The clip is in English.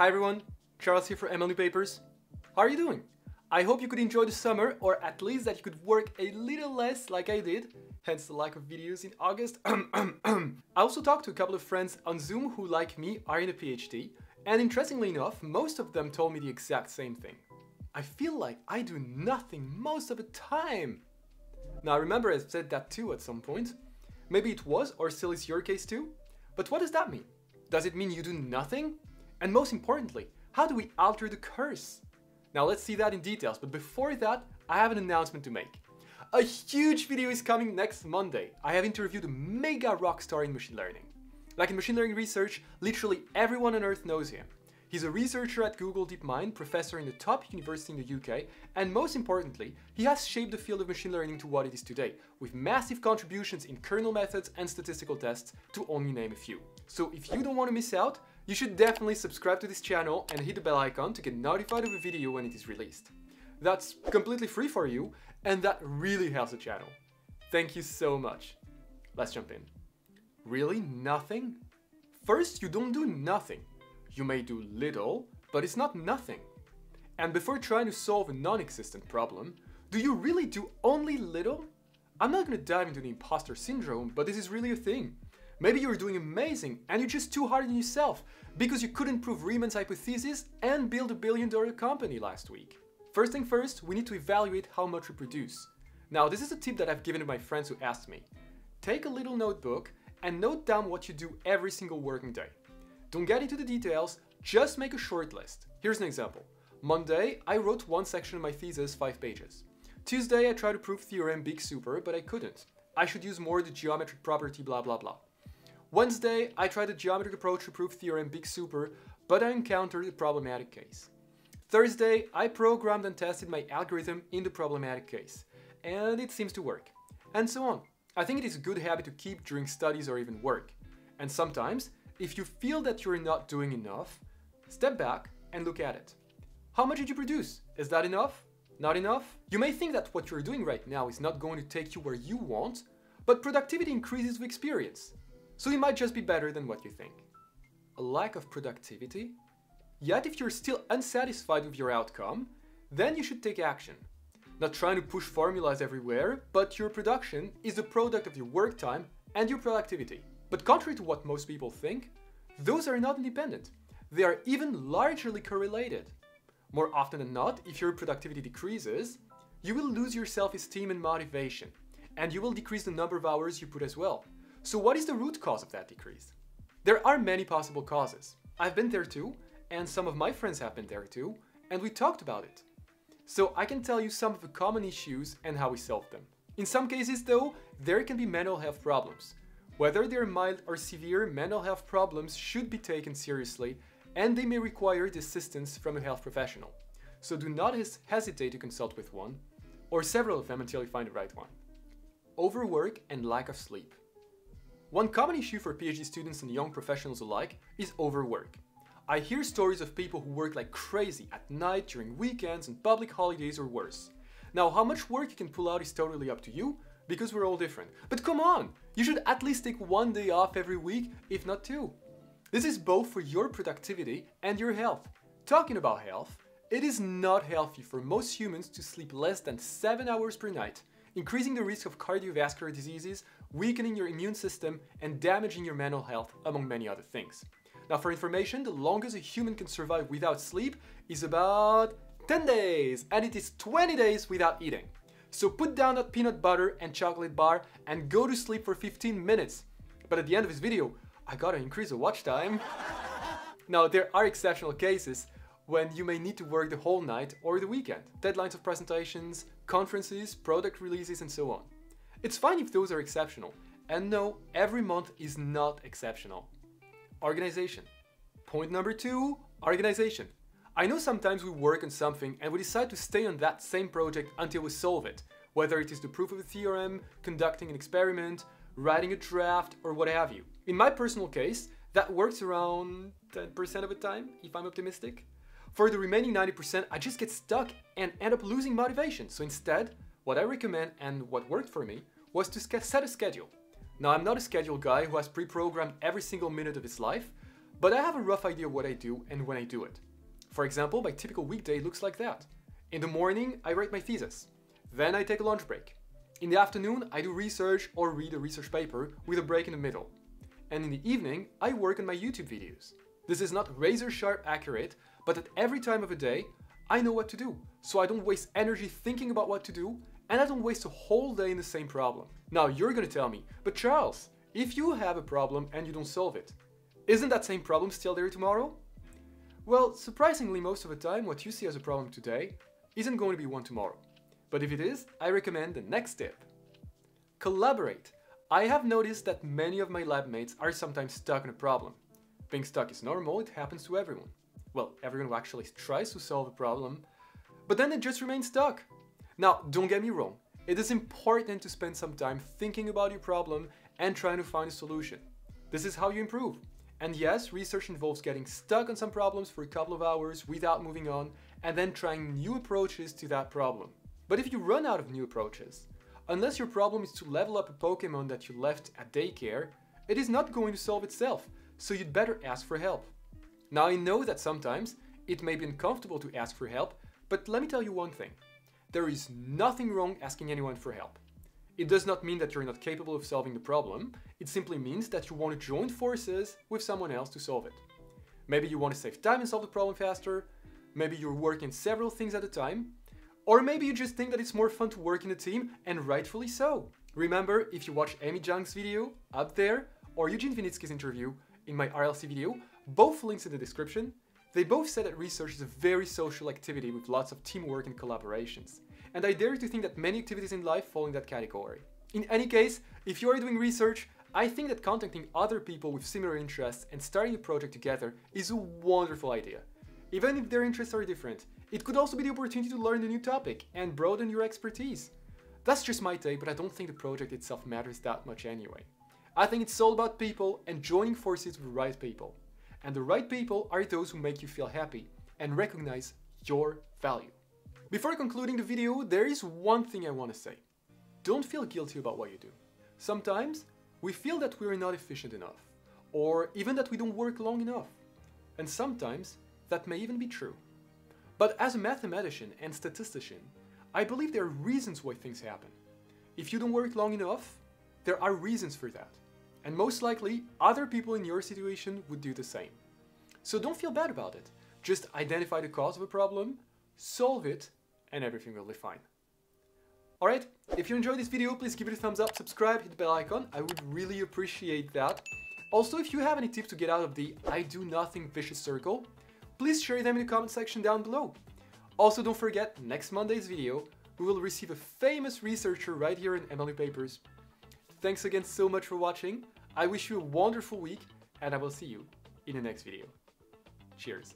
Hi everyone, Charles here for ML New Papers. How are you doing? I hope you could enjoy the summer, or at least that you could work a little less like I did, hence the lack of videos in August. I also talked to a couple of friends on Zoom who, like me, are in a PhD, and interestingly enough, most of them told me the exact same thing. I feel like I do nothing most of the time. Now, I remember I said that too at some point. Maybe it was, or still is your case too. But what does that mean? Does it mean you do nothing? And most importantly, how do we alter the curse? Now let's see that in details, but before that, I have an announcement to make. A huge video is coming next Monday. I have interviewed a mega rock star in machine learning. Like in machine learning research, literally everyone on earth knows him. He's a researcher at Google DeepMind, professor in the top university in the UK, and most importantly, he has shaped the field of machine learning to what it is today, with massive contributions in kernel methods and statistical tests, to only name a few. So if you don't want to miss out, you should definitely subscribe to this channel and hit the bell icon to get notified of a video when it is released. That's completely free for you, and that really helps the channel. Thank you so much. Let's jump in. Really? Nothing? First, you don't do nothing. You may do little, but it's not nothing. And before trying to solve a non-existent problem, do you really do only little? I'm not gonna dive into the imposter syndrome, but this is really a thing. Maybe you're doing amazing and you're just too hard on yourself because you couldn't prove Riemann's hypothesis and build a billion dollar company last week. First thing first, we need to evaluate how much we produce. Now, this is a tip that I've given to my friends who asked me. Take a little notebook and note down what you do every single working day. Don't get into the details, just make a short list. Here's an example. Monday, I wrote one section of my thesis, 5 pages. Tuesday, I tried to prove theorem big super, but I couldn't. I should use more the geometric property blah blah blah. Wednesday, I tried a geometric approach to prove theorem big super, but I encountered a problematic case. Thursday, I programmed and tested my algorithm in the problematic case, and it seems to work. And so on. I think it is a good habit to keep during studies or even work. And sometimes, if you feel that you're not doing enough, step back and look at it. How much did you produce? Is that enough? Not enough? You may think that what you're doing right now is not going to take you where you want, but productivity increases with experience. So it might just be better than what you think. A lack of productivity? Yet if you're still unsatisfied with your outcome, then you should take action. Not trying to push formulas everywhere, but your production is the product of your work time and your productivity. But contrary to what most people think, those are not independent. They are even largely correlated. More often than not, if your productivity decreases, you will lose your self-esteem and motivation, and you will decrease the number of hours you put as well. So what is the root cause of that decrease? There are many possible causes. I've been there too, and some of my friends have been there too, and we talked about it. So I can tell you some of the common issues and how we solve them. In some cases though, there can be mental health problems. Whether they're mild or severe, mental health problems should be taken seriously and they may require the assistance from a health professional. So do not hes hesitate to consult with one, or several of them until you find the right one. Overwork and lack of sleep. One common issue for PhD students and young professionals alike is overwork. I hear stories of people who work like crazy at night, during weekends, and public holidays or worse. Now, how much work you can pull out is totally up to you, because we're all different. But come on, you should at least take one day off every week, if not two. This is both for your productivity and your health. Talking about health, it is not healthy for most humans to sleep less than 7 hours per night, increasing the risk of cardiovascular diseases, weakening your immune system, and damaging your mental health, among many other things. Now for information, the longest a human can survive without sleep is about 10 days, and it is 20 days without eating. So put down that peanut butter and chocolate bar and go to sleep for 15 minutes. But at the end of this video, I gotta increase the watch time. now there are exceptional cases when you may need to work the whole night or the weekend. Deadlines of presentations, conferences, product releases and so on. It's fine if those are exceptional. And no, every month is not exceptional. Organization. Point number two, organization. I know sometimes we work on something and we decide to stay on that same project until we solve it, whether it is the proof of a theorem, conducting an experiment, writing a draft, or what have you. In my personal case, that works around 10% of the time, if I'm optimistic. For the remaining 90%, I just get stuck and end up losing motivation. So instead, what I recommend and what worked for me was to set a schedule. Now, I'm not a schedule guy who has pre-programmed every single minute of his life, but I have a rough idea what I do and when I do it. For example, my typical weekday looks like that. In the morning, I write my thesis. Then I take a lunch break. In the afternoon, I do research or read a research paper with a break in the middle. And in the evening, I work on my YouTube videos. This is not razor sharp accurate, but at every time of the day, I know what to do, so I don't waste energy thinking about what to do, and I don't waste a whole day in the same problem. Now you're gonna tell me, but Charles, if you have a problem and you don't solve it, isn't that same problem still there tomorrow? Well, surprisingly, most of the time, what you see as a problem today isn't going to be one tomorrow. But if it is, I recommend the next step. Collaborate. I have noticed that many of my lab mates are sometimes stuck in a problem. Being stuck is normal, it happens to everyone. Well, everyone who actually tries to solve a problem, but then it just remains stuck. Now, don't get me wrong, it is important to spend some time thinking about your problem and trying to find a solution. This is how you improve. And yes, research involves getting stuck on some problems for a couple of hours without moving on and then trying new approaches to that problem. But if you run out of new approaches, unless your problem is to level up a Pokemon that you left at daycare, it is not going to solve itself, so you'd better ask for help. Now I know that sometimes it may be uncomfortable to ask for help, but let me tell you one thing. There is nothing wrong asking anyone for help. It does not mean that you're not capable of solving the problem, it simply means that you want to join forces with someone else to solve it. Maybe you want to save time and solve the problem faster, maybe you're working several things at a time, or maybe you just think that it's more fun to work in a team, and rightfully so. Remember, if you watch Amy Zhang's video up there, or Eugene Vinitsky's interview in my RLC video, both links in the description, they both said that research is a very social activity with lots of teamwork and collaborations and I dare to think that many activities in life fall in that category. In any case, if you are doing research, I think that contacting other people with similar interests and starting a project together is a wonderful idea. Even if their interests are different, it could also be the opportunity to learn a new topic and broaden your expertise. That's just my take, but I don't think the project itself matters that much anyway. I think it's all about people and joining forces with the right people. And the right people are those who make you feel happy and recognize your value. Before concluding the video, there is one thing I want to say. Don't feel guilty about what you do. Sometimes we feel that we are not efficient enough, or even that we don't work long enough. And sometimes that may even be true. But as a mathematician and statistician, I believe there are reasons why things happen. If you don't work long enough, there are reasons for that. And most likely, other people in your situation would do the same. So don't feel bad about it. Just identify the cause of a problem, solve it, and everything will be fine. Alright, if you enjoyed this video, please give it a thumbs up, subscribe, hit the bell icon, I would really appreciate that. Also, if you have any tips to get out of the I do nothing vicious circle, please share them in the comment section down below. Also, don't forget, next Monday's video, we will receive a famous researcher right here in ML New Papers. Thanks again so much for watching, I wish you a wonderful week, and I will see you in the next video. Cheers.